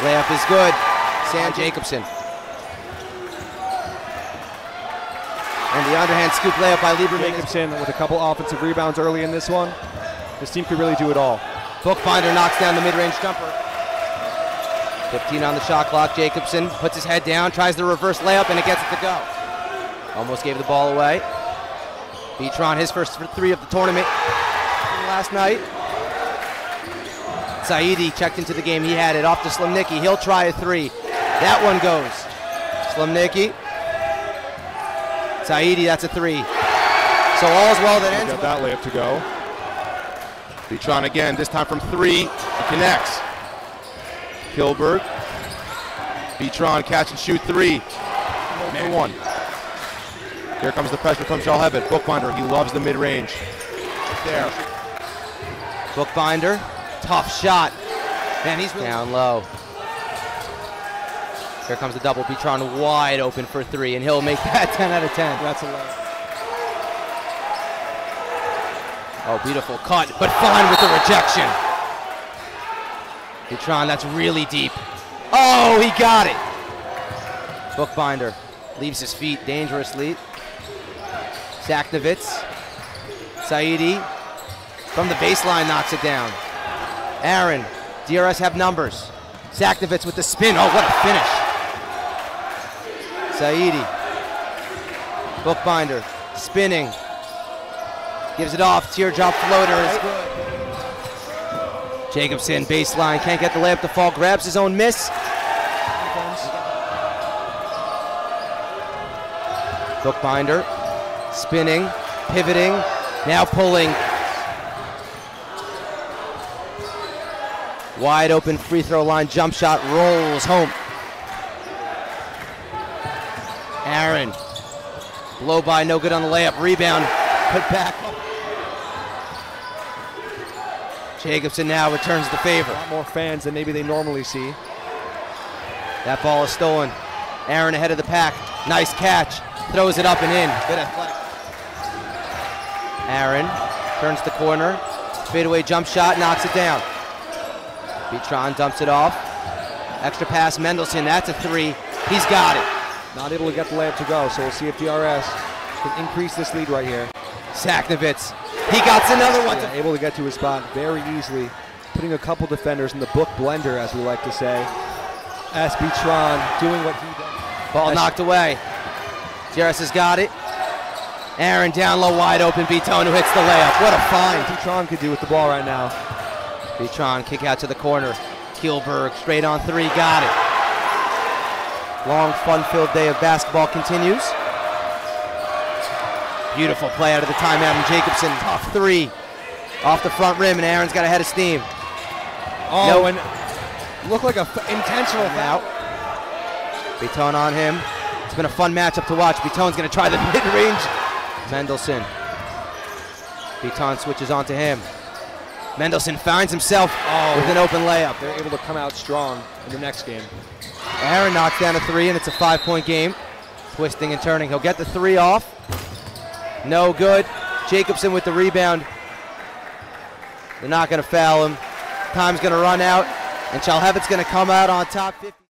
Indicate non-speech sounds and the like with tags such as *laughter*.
layup is good. Sam Jacobson. And the underhand scoop layup by Lieberman. Jacobson with a couple offensive rebounds early in this one. This team could really do it all. Bookbinder knocks down the mid-range jumper. 15 on the shot clock. Jacobson puts his head down, tries the reverse layup, and it gets it to go. Almost gave the ball away. Beatron, his first three of the tournament last night. Saidi checked into the game. He had it off to Slimnicki. He'll try a three. That one goes. Slimnicki. Saidi, that's a three. So all's well that ends Got that layup to go. Beatron again, this time from three. He connects. Kilberg. Beatron catch and shoot three. Man one. Here comes the pressure from Shalhevet. Bookbinder, he loves the mid-range. There. Bookbinder, tough shot. Man, he's really down low. Here comes the double. Beatron wide open for three, and he'll make that *laughs* 10 out of 10. That's a layup. Oh, beautiful cut, but fine with the rejection. Beatron, that's really deep. Oh, he got it. Bookbinder leaves his feet dangerously. Saknovitz. Saidi from the baseline knocks it down. Aaron, DRS have numbers. Saknovitz with the spin. Oh, what a finish. Saidi. Bookbinder spinning. Gives it off. Teardrop floater is good. Jacobson baseline can't get the layup to fall. Grabs his own miss. Bookbinder spinning, pivoting, now pulling. Wide open free throw line jump shot rolls home. Aaron, blow by, no good on the layup. Rebound, put back. Jacobson now returns the favor. A lot more fans than maybe they normally see. That ball is stolen. Aaron ahead of the pack. Nice catch. Throws it up and in. Good athletic. Aaron turns the corner. Fadeaway jump shot, knocks it down. Beatron dumps it off. Extra pass, Mendelson. That's a three. He's got it. Not able to get the layup to go, so we'll see if DRS can increase this lead right here. Saknovitz. He got another one. Yeah, able to get to his spot very easily, putting a couple defenders in the book blender, as we like to say. SB Tron doing what he does. Ball knocked away. Jarris has got it. Aaron down low, wide open. Beaton who hits the layup. What a find. SB Tron could do with the ball right now. Beatron kick out to the corner. Kielberg straight on three, got it. Long, fun-filled day of basketball continues. Beautiful play out of the timeout, and Jacobson tough three off the front rim, and Aaron's got a head of steam. Oh, No. and looked like a f- intentional foul. Beaton on him. It's been a fun matchup to watch. Beaton's going to try the *laughs* mid-range. Mendelson. Beaton switches onto him. Mendelson finds himself oh. with an open layup. They're able to come out strong in the next game. Aaron knocks down a three, and it's a five-point game. Twisting and turning. He'll get the three off. No good. Jacobson with the rebound. They're not going to foul him. Time's going to run out, and Shalhevet's going to come out on top 50.